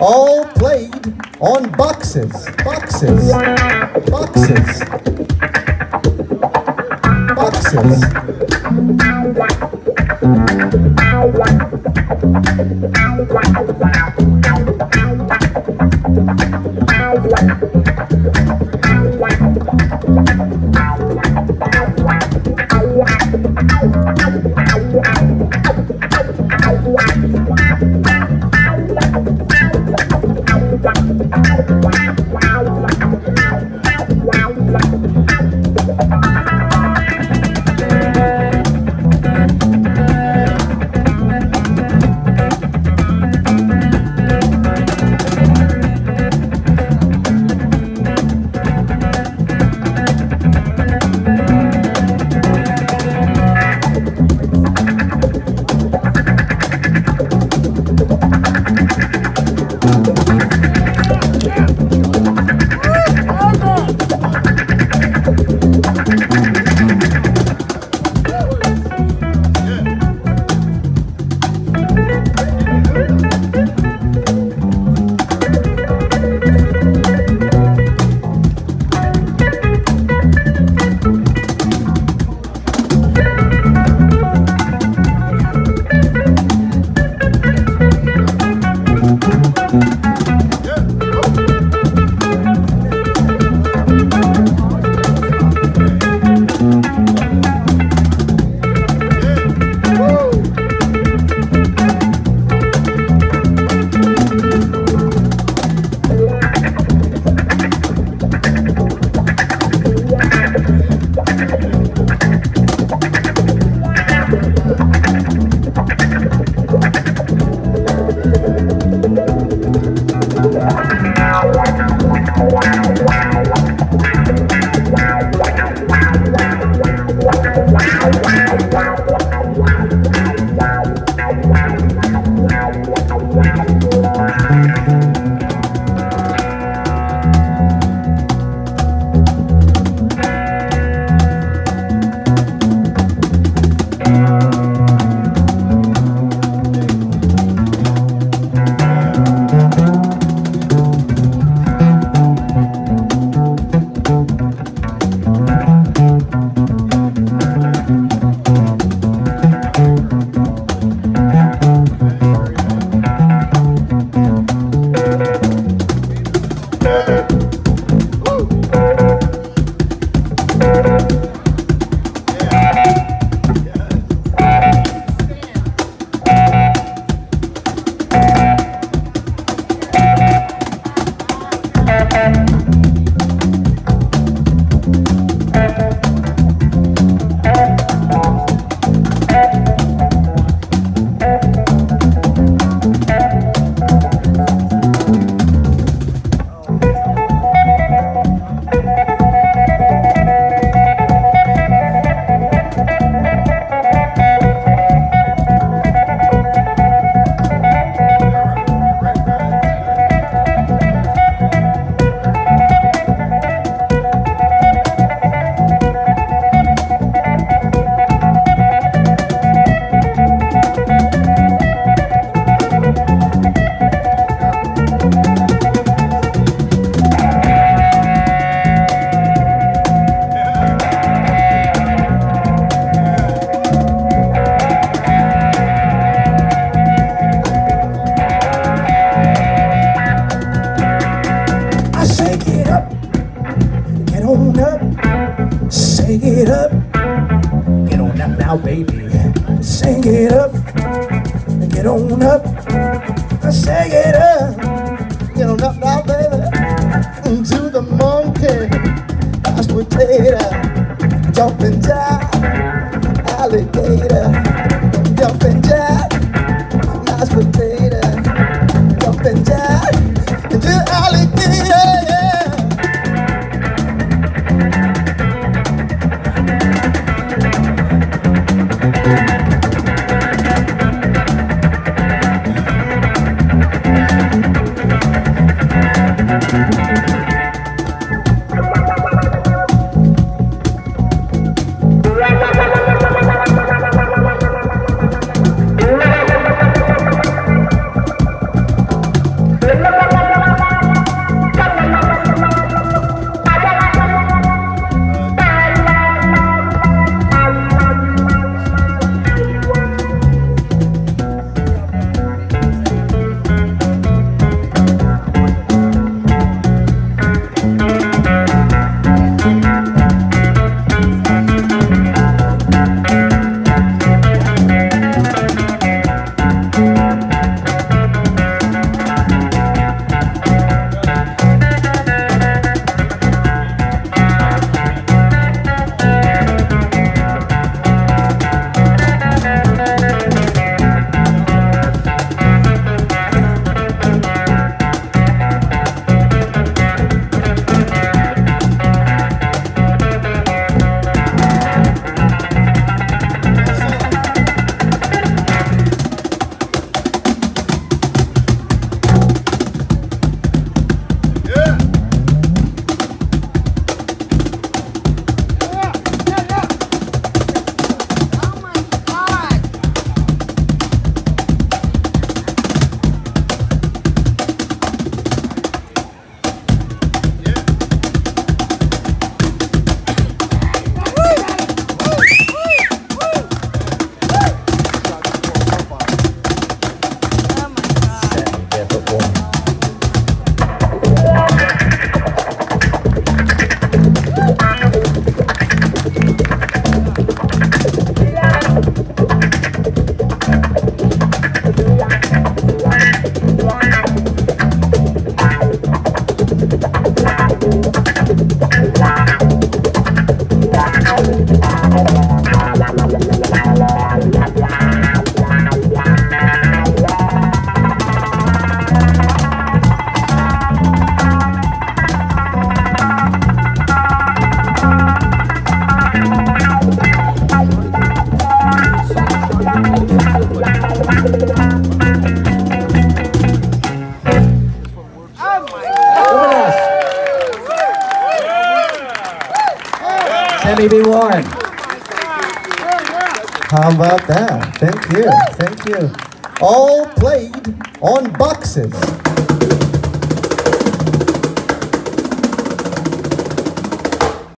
all played on boxes, boxes, boxes, boxes. It up, get on up now, baby. Sing it up, get on up, shake it up, get on up now, baby. To the monkey, mashed potato, jumping jack, alligator, Sammy B. Warren. How about that? Thank you. Thank you. All played on boxes.